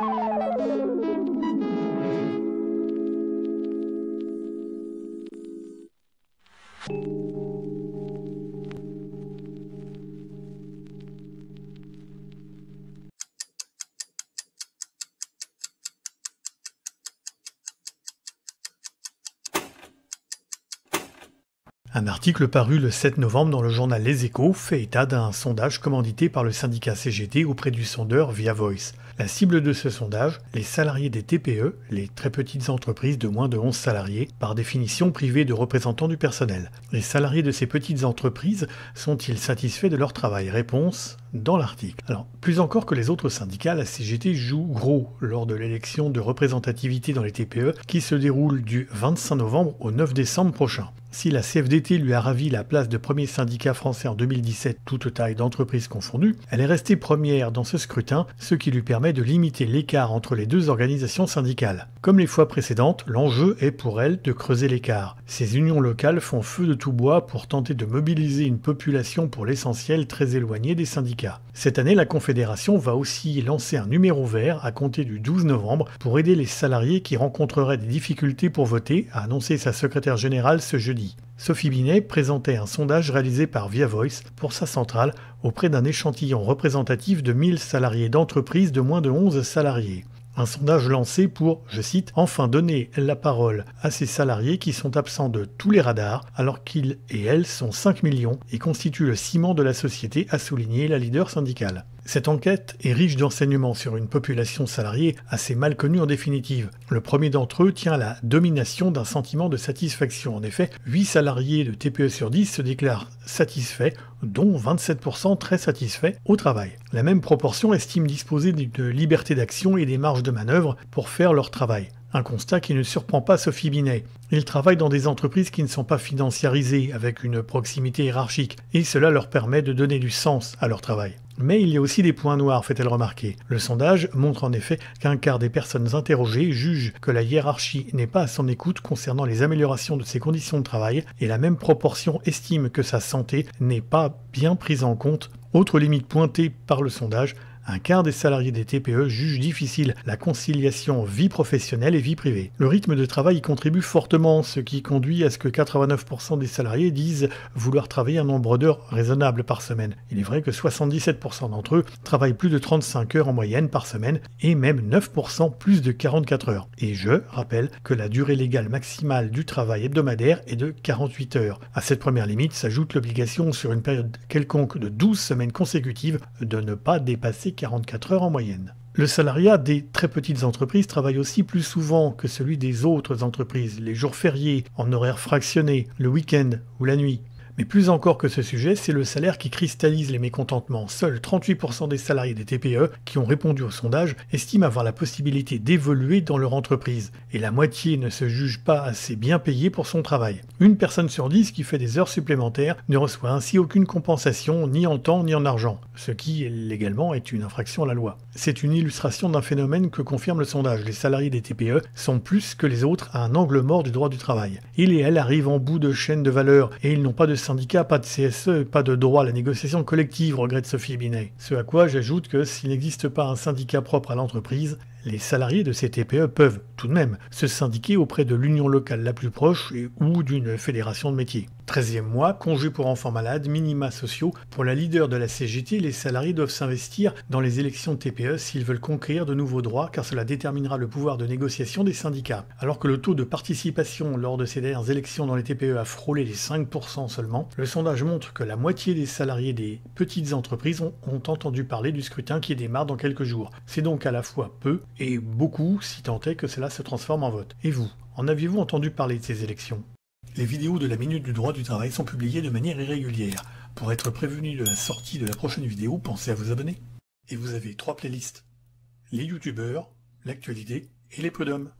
Thank you. Un article paru le 7 novembre dans le journal Les Échos fait état d'un sondage commandité par le syndicat CGT auprès du sondeur Via Voice. La cible de ce sondage, les salariés des TPE, les très petites entreprises de moins de 11 salariés, par définition privées de représentants du personnel. Les salariés de ces petites entreprises sont-ils satisfaits de leur travail? Réponse dans l'article. Alors, plus encore que les autres syndicats, la CGT joue gros lors de l'élection de représentativité dans les TPE qui se déroule du 25 novembre au 9 décembre prochain. Si la CFDT lui a ravi la place de premier syndicat français en 2017, toute taille d'entreprise confondue, elle est restée première dans ce scrutin, ce qui lui permet de limiter l'écart entre les deux organisations syndicales. Comme les fois précédentes, l'enjeu est pour elle de creuser l'écart. Ces unions locales font feu de tout bois pour tenter de mobiliser une population pour l'essentiel très éloignée des syndicats. Cette année, la Confédération va aussi lancer un numéro vert à compter du 12 novembre pour aider les salariés qui rencontreraient des difficultés pour voter, a annoncé sa secrétaire générale ce jeudi. Sophie Binet présentait un sondage réalisé par Via Voice pour sa centrale auprès d'un échantillon représentatif de 1000 salariés d'entreprises de moins de 11 salariés. Un sondage lancé pour, je cite, enfin donner la parole à ces salariés qui sont absents de tous les radars alors qu'ils et elles sont 5 millions et constituent le ciment de la société, a souligné la leader syndicale. Cette enquête est riche d'enseignements sur une population salariée assez mal connue en définitive. Le premier d'entre eux tient à la domination d'un sentiment de satisfaction. En effet, 8 salariés de TPE sur 10 se déclarent satisfaits, dont 27% très satisfaits au travail. La même proportion estime disposer d'une liberté d'action et des marges de manœuvre pour faire leur travail. Un constat qui ne surprend pas Sophie Binet. Ils travaillent dans des entreprises qui ne sont pas financiarisées, avec une proximité hiérarchique, et cela leur permet de donner du sens à leur travail. Mais il y a aussi des points noirs, fait-elle remarquer. Le sondage montre en effet qu'un quart des personnes interrogées jugent que la hiérarchie n'est pas à son écoute concernant les améliorations de ses conditions de travail, et la même proportion estime que sa santé n'est pas bien prise en compte. Autre limite pointée par le sondage, un quart des salariés des TPE jugent difficile la conciliation vie professionnelle et vie privée. Le rythme de travail y contribue fortement, ce qui conduit à ce que 89% des salariés disent vouloir travailler un nombre d'heures raisonnable par semaine. Il est vrai que 77% d'entre eux travaillent plus de 35 heures en moyenne par semaine et même 9% plus de 44 heures. Et je rappelle que la durée légale maximale du travail hebdomadaire est de 48 heures. À cette première limite s'ajoute l'obligation sur une période quelconque de 12 semaines consécutives de ne pas dépasser 44 heures en moyenne. Le salariat des très petites entreprises travaille aussi plus souvent que celui des autres entreprises, les jours fériés, en horaires fractionnés, le week-end ou la nuit. Mais plus encore que ce sujet, c'est le salaire qui cristallise les mécontentements. Seuls 38% des salariés des TPE qui ont répondu au sondage estiment avoir la possibilité d'évoluer dans leur entreprise, et la moitié ne se juge pas assez bien payée pour son travail. Une personne sur dix qui fait des heures supplémentaires ne reçoit ainsi aucune compensation ni en temps ni en argent, ce qui légalement est une infraction à la loi. C'est une illustration d'un phénomène que confirme le sondage. Les salariés des TPE sont plus que les autres à un angle mort du droit du travail. Ils et elles arrivent en bout de chaîne de valeur et ils n'ont pas de syndicat, pas de CSE, pas de droit à la négociation collective, regrette Sophie Binet. Ce à quoi j'ajoute que s'il n'existe pas un syndicat propre à l'entreprise, les salariés de ces TPE peuvent tout de même se syndiquer auprès de l'union locale la plus proche ou d'une fédération de métiers. 13e mois, congé pour enfants malades, minima sociaux. Pour la leader de la CGT, les salariés doivent s'investir dans les élections de TPE s'ils veulent conquérir de nouveaux droits car cela déterminera le pouvoir de négociation des syndicats. Alors que le taux de participation lors de ces dernières élections dans les TPE a frôlé les 5% seulement, le sondage montre que la moitié des salariés des petites entreprises ont, ont entendu parler du scrutin qui démarre dans quelques jours. C'est donc à la fois peu et beaucoup si tant est que cela se transforme en vote. Et vous, en aviez-vous entendu parler de ces élections? Les vidéos de la Minute du droit du travail sont publiées de manière irrégulière. Pour être prévenu de la sortie de la prochaine vidéo, pensez à vous abonner. Et vous avez trois playlists. Les youtubeurs, l'actualité et les prud'hommes.